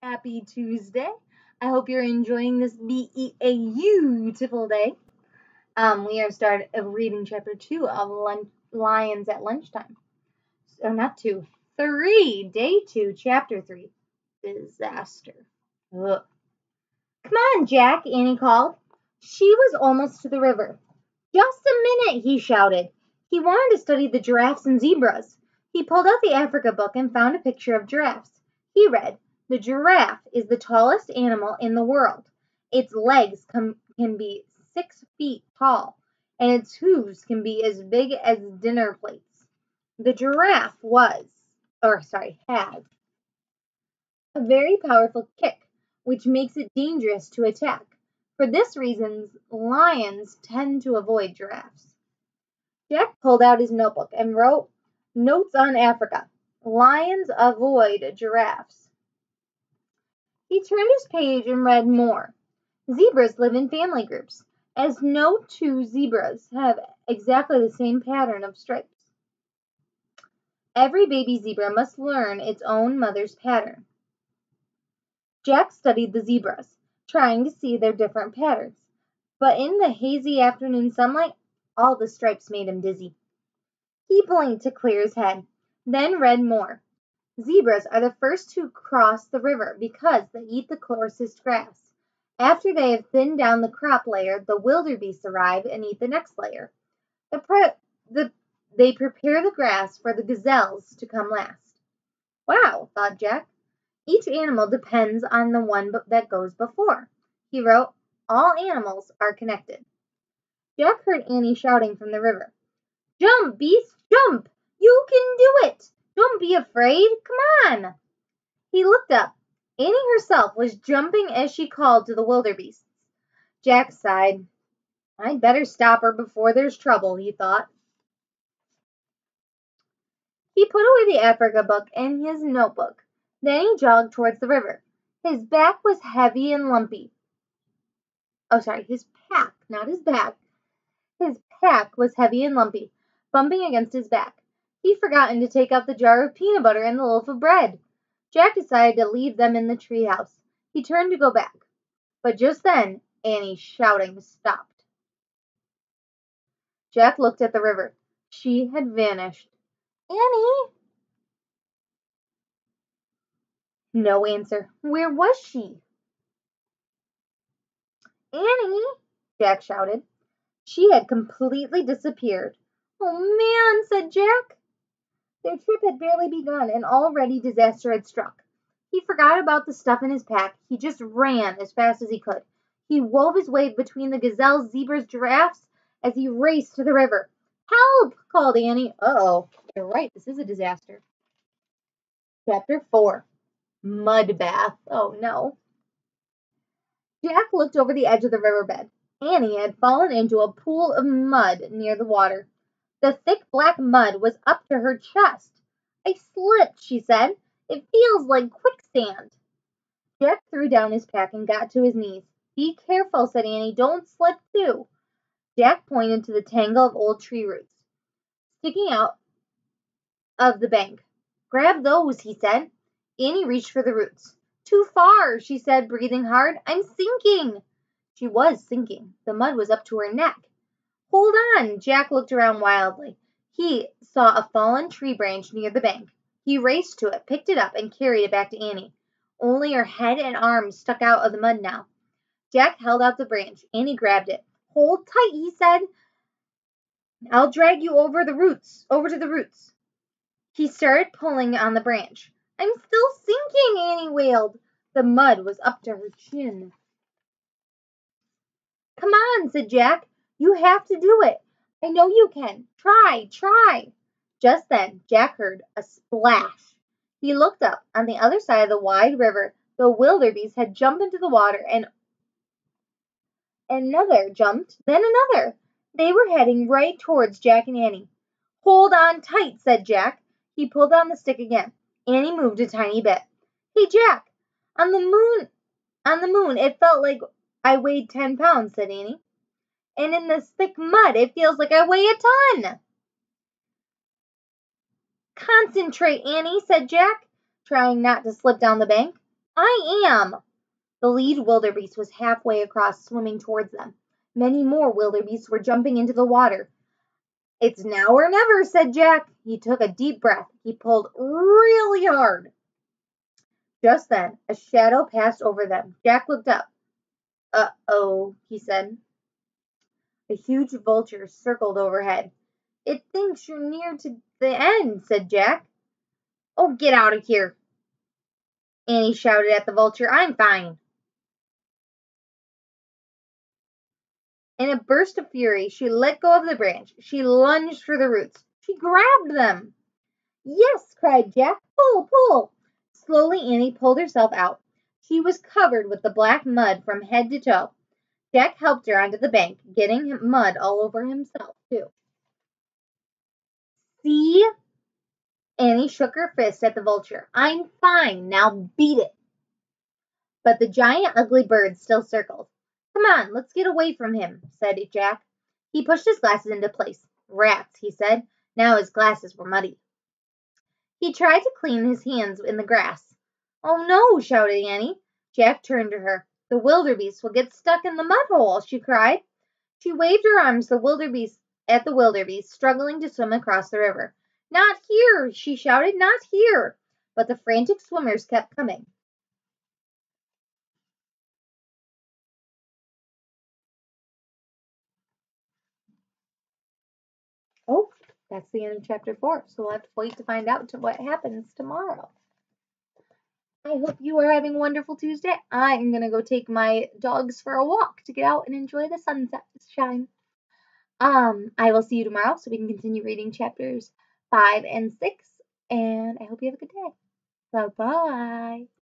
Happy Tuesday. I hope you're enjoying this beautiful day. Um, we are start of reading chapter two of Lions at Lunchtime. So not two, three, day two, chapter three, disaster. Ugh. Come on, Jack, Annie called. She was almost to the river. Just a minute, he shouted. He wanted to study the giraffes and zebras. He pulled out the Africa book and found a picture of giraffes. He read, The giraffe is the tallest animal in the world. Its legs can, can be six feet tall, and its hooves can be as big as dinner plates. The giraffe was, or sorry, has, a very powerful kick, which makes it dangerous to attack. For this reason, lions tend to avoid giraffes. Jack pulled out his notebook and wrote Notes on Africa. Lions avoid giraffes. He turned his page and read more. Zebras live in family groups, as no two zebras have exactly the same pattern of stripes. Every baby zebra must learn its own mother's pattern. Jack studied the zebras, trying to see their different patterns, but in the hazy afternoon sunlight, all the stripes made him dizzy. He blinked to clear his head, then read more. Zebras are the first to cross the river because they eat the coarsest grass. After they have thinned down the crop layer, the wildebeests arrive and eat the next layer. The pre- the, they prepare the grass for the gazelles to come last. Wow, thought Jack. Each animal depends on the one that goes before. He wrote, All animals are connected. Jack heard Annie shouting from the river. Jump, beast, jump! You can do it! Don't be afraid. Come on. He looked up. Annie herself was jumping as she called to the wildebeests. Jack sighed. I'd better stop her before there's trouble, he thought. He put away the Africa book and his notebook. Then he jogged towards the river. His back was heavy and lumpy. Oh, sorry, his pack, not his back. His pack was heavy and lumpy, bumping against his back. He'd forgotten to take out the jar of peanut butter and the loaf of bread. Jack decided to leave them in the treehouse. He turned to go back. But just then, Annie's shouting stopped. Jack looked at the river. She had vanished. Annie! No answer. Where was she? Annie! Jack shouted. She had completely disappeared. Oh man, said Jack. Their trip had barely begun, and already disaster had struck. He forgot about the stuff in his pack. He just ran as fast as he could. He wove his way between the gazelles, zebras, giraffes as he raced to the river. Help! called Annie. Uh oh. You're right, this is a disaster. Chapter 4 Mud Bath. Oh no. Jack looked over the edge of the riverbed. Annie had fallen into a pool of mud near the water. The thick black mud was up to her chest. I slipped, she said. It feels like quicksand. Jack threw down his pack and got to his knees. Be careful, said Annie. Don't slip too. Jack pointed to the tangle of old tree roots sticking out of the bank. Grab those, he said. Annie reached for the roots. Too far, she said, breathing hard. I'm sinking. She was sinking. The mud was up to her neck. Hold on! Jack looked around wildly. He saw a fallen tree branch near the bank. He raced to it, picked it up, and carried it back to Annie. Only her head and arms stuck out of the mud now. Jack held out the branch. Annie grabbed it. Hold tight, he said. I'll drag you over the roots, over to the roots. He started pulling on the branch. I'm still sinking, Annie wailed. The mud was up to her chin. Come on, said Jack. You have to do it. I know you can. Try, try. Just then, Jack heard a splash. He looked up. On the other side of the wide river, the wildebeest had jumped into the water and another jumped, then another. They were heading right towards Jack and Annie. Hold on tight, said Jack. He pulled on the stick again. Annie moved a tiny bit. Hey, Jack, on the moon, on the moon, it felt like I weighed ten pounds, said Annie and in this thick mud, it feels like I weigh a ton. Concentrate, Annie, said Jack, trying not to slip down the bank. I am. The lead wildebeest was halfway across, swimming towards them. Many more wildebeests were jumping into the water. It's now or never, said Jack. He took a deep breath. He pulled really hard. Just then, a shadow passed over them. Jack looked up. Uh oh, he said. A huge vulture circled overhead. It thinks you're near to the end, said Jack. Oh, get out of here. Annie shouted at the vulture. I'm fine. In a burst of fury, she let go of the branch. She lunged for the roots. She grabbed them. Yes, cried Jack. Pull, pull. Slowly, Annie pulled herself out. She was covered with the black mud from head to toe. Jack helped her onto the bank, getting mud all over himself, too. See? Annie shook her fist at the vulture. I'm fine. Now beat it. But the giant ugly bird still circled. Come on, let's get away from him, said Jack. He pushed his glasses into place. Rats, he said. Now his glasses were muddy. He tried to clean his hands in the grass. Oh no, shouted Annie. Jack turned to her. The wildebeest will get stuck in the mud hole, she cried. She waved her arms the wildebeest at the wildebeest, struggling to swim across the river. Not here, she shouted, not here. But the frantic swimmers kept coming. Oh, that's the end of chapter four. So we'll have to wait to find out what happens tomorrow. I hope you are having a wonderful Tuesday. I am going to go take my dogs for a walk to get out and enjoy the sunset shine. Um, I will see you tomorrow so we can continue reading chapters five and six. And I hope you have a good day. Bye bye.